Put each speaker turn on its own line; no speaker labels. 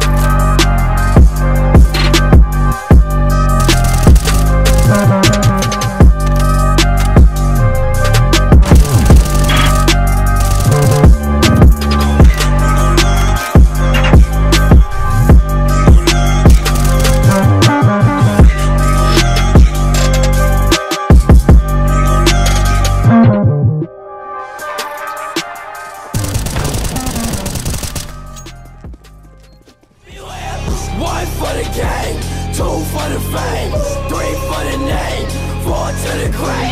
Bye. One for the game, two for the fame, three for the name, four to the grave.